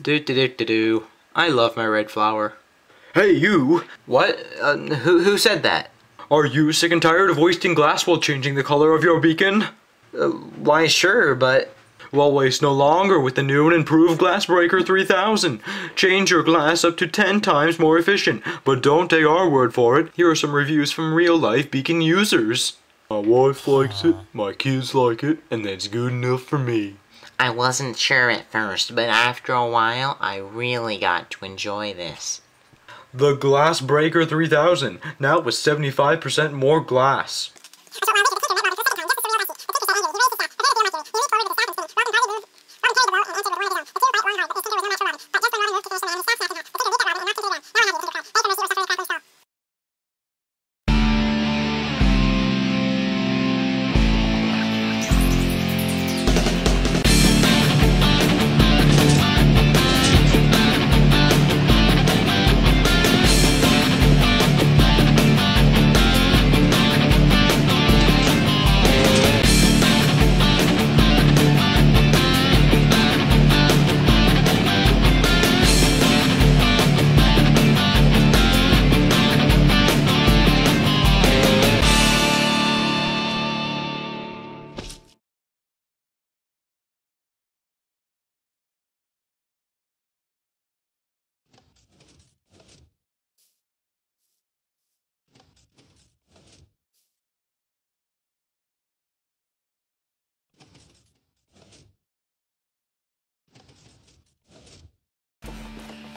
Do do do do do. I love my red flower. Hey, you! What? Uh, who who said that? Are you sick and tired of wasting glass while changing the color of your beacon? Uh, why, sure, but Well, waste no longer with the new and improved Glassbreaker 3000. Change your glass up to 10 times more efficient, but don't take our word for it. Here are some reviews from real life beacon users. My wife likes it, my kids like it, and that's good enough for me. I wasn't sure at first, but after a while, I really got to enjoy this. The Glassbreaker 3000, now with 75% more glass.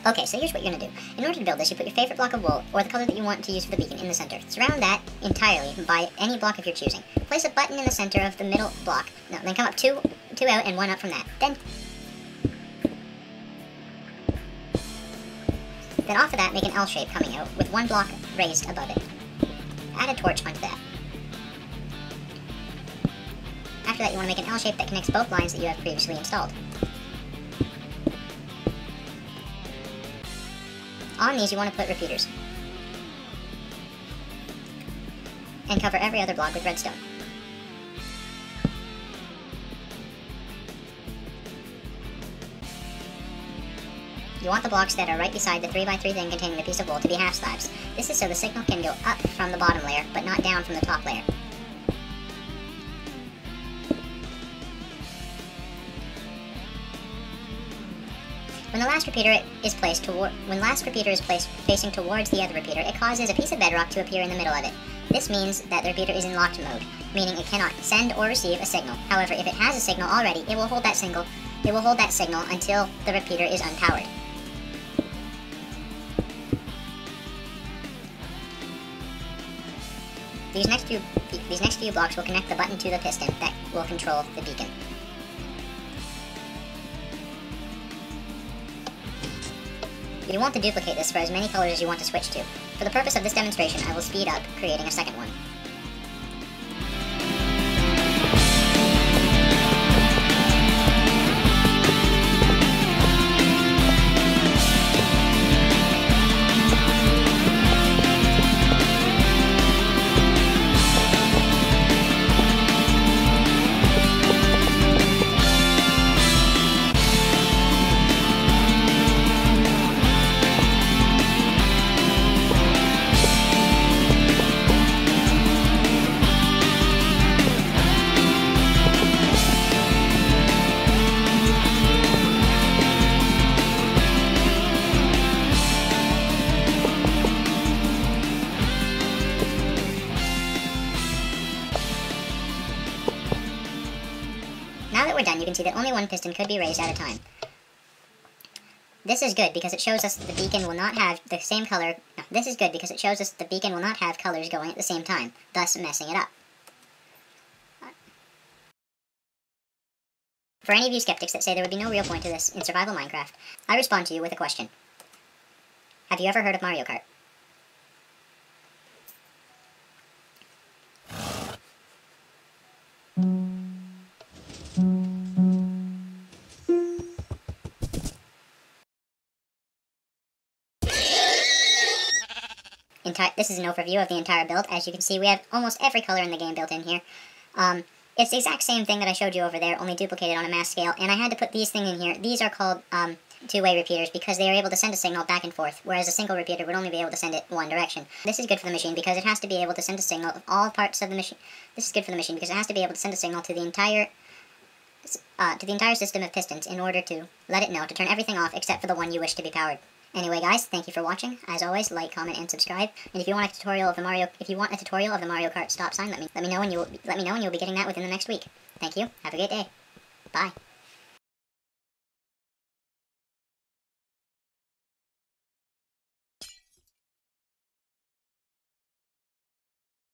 Okay, so here's what you're gonna do. In order to build this, you put your favorite block of wool, or the color that you want to use for the beacon, in the center. Surround that entirely by any block of your choosing. Place a button in the center of the middle block. No, then come up two, two out and one up from that. Then, then off of that, make an L shape coming out with one block raised above it. Add a torch onto that. After that, you want to make an L shape that connects both lines that you have previously installed. On these, you want to put repeaters. And cover every other block with redstone. You want the blocks that are right beside the 3x3 thing containing a piece of wool to be half slabs. This is so the signal can go up from the bottom layer, but not down from the top layer. When the last repeater is placed toward when last repeater is placed facing towards the other repeater, it causes a piece of bedrock to appear in the middle of it. This means that the repeater is in locked mode, meaning it cannot send or receive a signal. However, if it has a signal already, it will hold that signal it will hold that signal until the repeater is unpowered. These next few these next few blocks will connect the button to the piston that will control the beacon. You want to duplicate this for as many colors as you want to switch to. For the purpose of this demonstration, I will speed up creating a second one. Can see that only one piston could be raised at a time. This is good because it shows us that the beacon will not have the same color. No, this is good because it shows us the beacon will not have colors going at the same time, thus messing it up. For any of you skeptics that say there would be no real point to this in survival Minecraft, I respond to you with a question. Have you ever heard of Mario Kart? Enti this is an overview of the entire build. As you can see, we have almost every color in the game built in here. Um, it's the exact same thing that I showed you over there, only duplicated on a mass scale, and I had to put these things in here. These are called um, two-way repeaters because they are able to send a signal back and forth, whereas a single repeater would only be able to send it one direction. This is good for the machine because it has to be able to send a signal of all parts of the machine. This is good for the machine because it has to be able to send a signal to the entire uh, to the entire system of pistons in order to let it know to turn everything off except for the one you wish to be powered. Anyway, guys, thank you for watching. As always, like, comment, and subscribe. And if you want a tutorial of the Mario, if you want a tutorial of the Mario Kart stop sign, let me let me know, and you will let me know, and you'll be getting that within the next week. Thank you. Have a great day. Bye.